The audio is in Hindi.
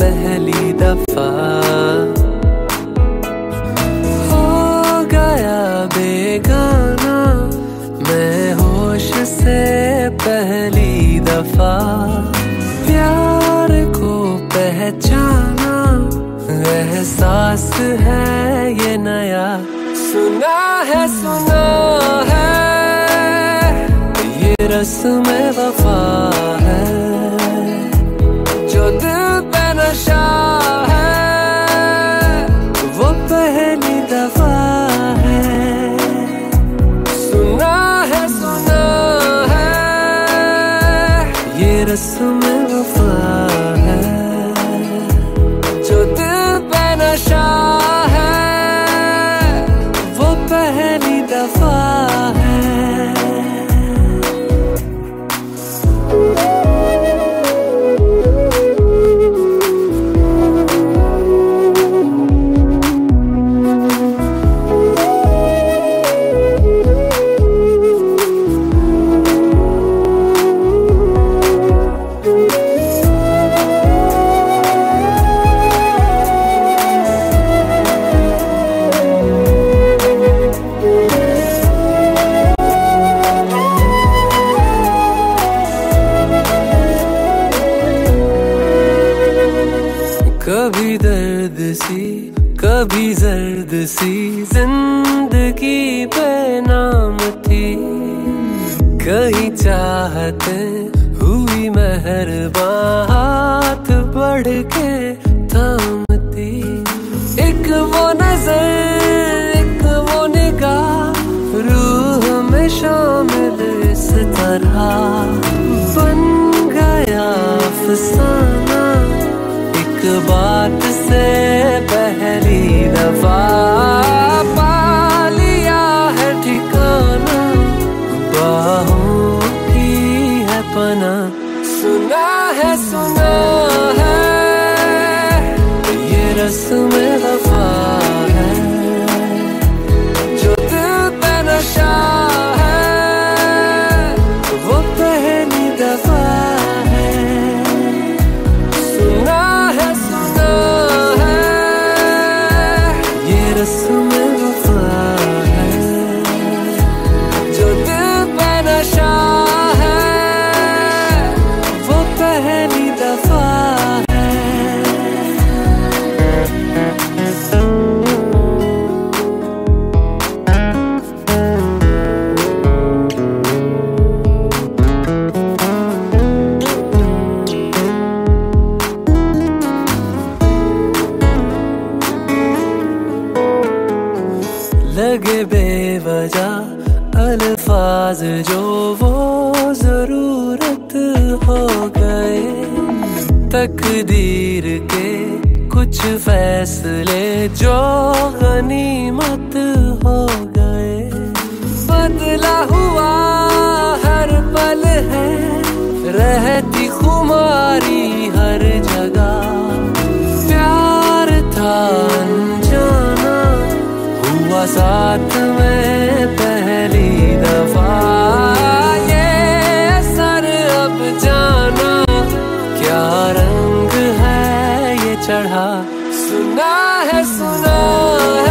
पहली दफ़ा। हो गया बेगाना, मैं होश से पहली दफ़ा। प्यार को पहचाना, एहसास है ये नया। सुना है सुना है, ये रस्म वफा। पे कभी जर्द सी ज़िंदगी पे नाम थी। कहीं चाहते हुई मेहरबान हाथ बढ़ के थामती एक वो नज़र, एक वो निगाह, रूह में शामिल इस तरह। बन गया अफसाना, एक बात से पहली दफ़ा पा लिया है ठिकाना, बाहों की है पना। सुना है सुना है, ये रस्म वफा अल्फाज जो वो ज़रूरत हो गए। तकदीर के कुछ फैसले जो गनीमत हो गए। बदला हुआ हर पल है, रहती खुमारी चढ़ा। सुना है सुना है